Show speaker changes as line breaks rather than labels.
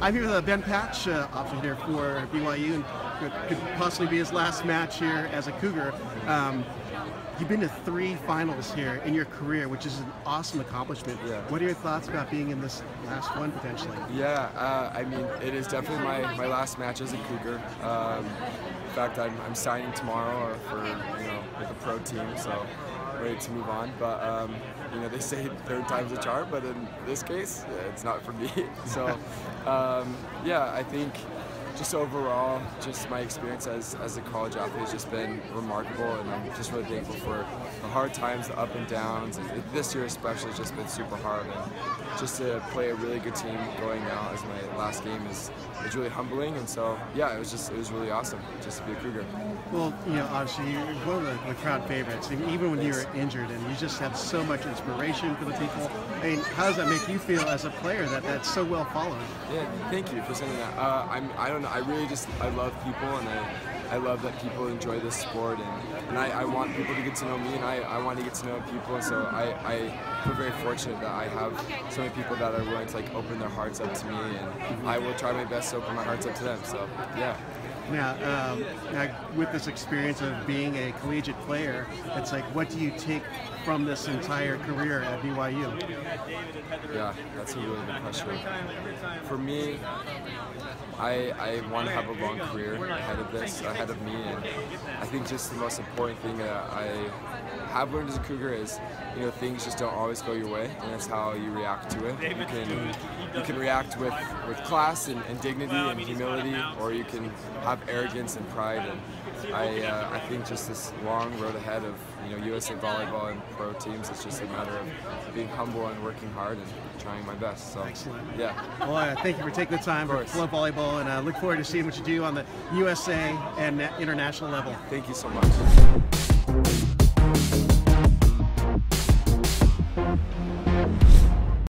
I'm here with uh, Ben Patch, uh, option here for BYU, and could, could possibly be his last match here as a Cougar. Um, you've been to three finals here in your career, which is an awesome accomplishment.
Yeah.
What are your thoughts about being in this last one potentially?
Yeah, uh, I mean, it is definitely my, my last match as a Cougar. Um, in fact, I'm, I'm signing tomorrow for you know with a pro team, so ready to move on. But um, you know, they say third time's a charm, but in this case, it's not for me. so um, yeah, I think just overall, just my experience as, as a college athlete has just been remarkable, and I'm just really thankful for the hard times, the up and downs. And this year especially has just been super hard, and just to play a really good team going out as my last game is, is really humbling. And so, yeah, it was just it was really awesome just to be a Cougar.
Well, you know, obviously you're one of the, the crowd favorites, and even when
Thanks.
you were injured, and you just have so much inspiration for the people. I mean, how does that make you feel as a player that that's so well followed?
Yeah, thank you for saying that. Uh, I'm, I don't know, I really just, I love people and I, I love that people enjoy this sport and, and I, I want people to get to know me and I, I want to get to know people so I, I feel very fortunate that I have so many people that are willing to like open their hearts up to me and I will try my best to open my hearts up to them, so yeah.
Now, um, now, with this experience of being a collegiate player, it's like, what do you take from this entire career at BYU?
Yeah, that's a really good question. For me, I, I want to have a long career ahead of this, ahead of me, and I think just the most important thing that I have learned as a Cougar is, you know, things just don't always go your way, and that's how you react to it. You can you can react with, with class and, and dignity and humility, or you can have arrogance and pride. And I uh, I think just this long road ahead of you know USA volleyball and pro teams, it's just a matter of being humble and working hard and trying my best. So
Excellent.
yeah.
Well, uh, thank you for taking the time for
course.
FloVolleyball, and I uh, look forward to seeing what you do on the USA and international level.
Thank you so much.